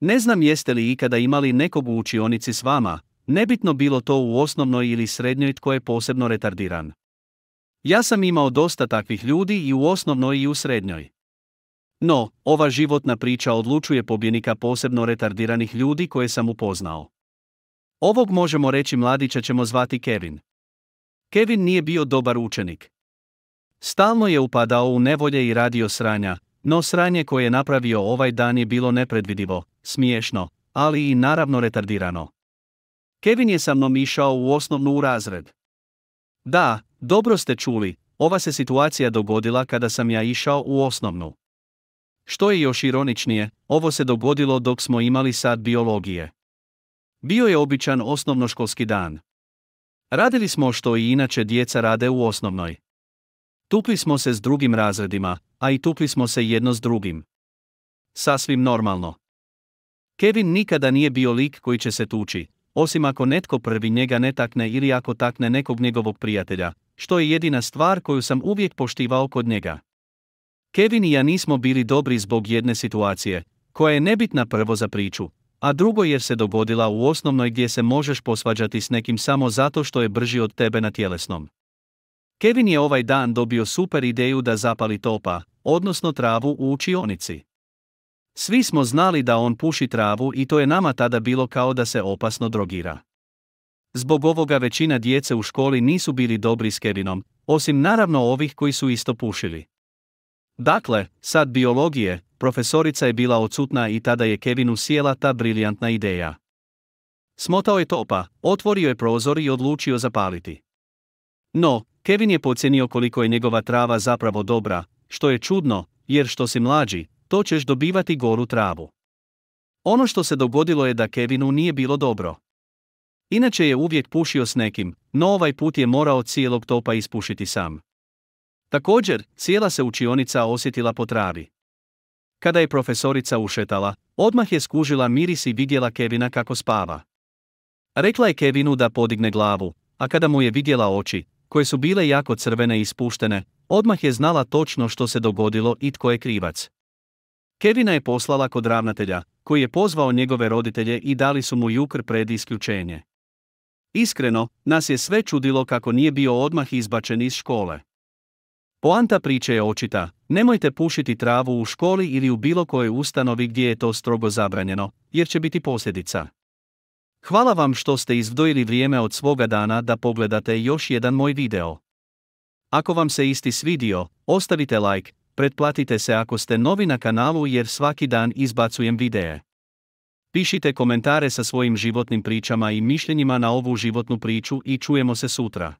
Ne znam jeste li ikada imali nekog u učionici s vama, nebitno bilo to u osnovnoj ili srednjoj tko je posebno retardiran. Ja sam imao dosta takvih ljudi i u osnovnoj i u srednjoj. No, ova životna priča odlučuje pobjenika posebno retardiranih ljudi koje sam upoznao. Ovog možemo reći mladića ćemo zvati Kevin. Kevin nije bio dobar učenik. Stalno je upadao u nevolje i radio sranja, no sranje koje je napravio ovaj dan je bilo nepredvidivo, smiješno, ali i naravno retardirano. Kevin je sa mnom išao u osnovnu u razred. Da, dobro ste čuli, ova se situacija dogodila kada sam ja išao u osnovnu. Što je još ironičnije, ovo se dogodilo dok smo imali sad biologije. Bio je običan osnovnoškolski dan. Radili smo što i inače djeca rade u osnovnoj. Tukli smo se s drugim razredima, a i tukli smo se jedno s drugim. Sasvim normalno. Kevin nikada nije bio lik koji će se tući, osim ako netko prvi njega ne takne ili ako takne nekog njegovog prijatelja, što je jedina stvar koju sam uvijek poštivao kod njega. Kevin i ja nismo bili dobri zbog jedne situacije, koja je nebitna prvo za priču, a drugo jer se dogodila u osnovnoj gdje se možeš posvađati s nekim samo zato što je brži od tebe na tjelesnom. Kevin je ovaj dan dobio super ideju da zapali topa, odnosno travu u učionici. Svi smo znali da on puši travu i to je nama tada bilo kao da se opasno drogira. Zbog ovoga većina djece u školi nisu bili dobri s Kevinom, osim naravno ovih koji su isto pušili. Dakle, sad biologije, profesorica je bila odsutna i tada je Kevinu sjela ta briljantna ideja. Smotao je topa, otvorio je prozor i odlučio zapaliti. No, Kevin je pocijenio koliko je njegova trava zapravo dobra, što je čudno, jer što si mlađi, to ćeš dobivati goru travu. Ono što se dogodilo je da Kevinu nije bilo dobro. Inače je uvijek pušio s nekim, no ovaj put je morao cijelog topa ispušiti sam. Također, cijela se učionica osjetila po travi. Kada je profesorica ušetala, odmah je skužila miris i vidjela Kevina kako spava. Rekla je Kevinu da podigne glavu, a kada mu je vidjela oči, koje su bile jako crvene i spuštene, odmah je znala točno što se dogodilo i tko je krivac. Kevina je poslala kod ravnatelja, koji je pozvao njegove roditelje i dali su mu jukr pred isključenje. Iskreno, nas je sve čudilo kako nije bio odmah izbačen iz škole. Poanta priče je očita, nemojte pušiti travu u školi ili u bilo kojoj ustanovi gdje je to strogo zabranjeno, jer će biti posljedica. Hvala vam što ste izdvojili vrijeme od svoga dana da pogledate još jedan moj video. Ako vam se isti svidio, ostavite like, pretplatite se ako ste novi na kanalu jer svaki dan izbacujem videe. Pišite komentare sa svojim životnim pričama i mišljenjima na ovu životnu priču i čujemo se sutra.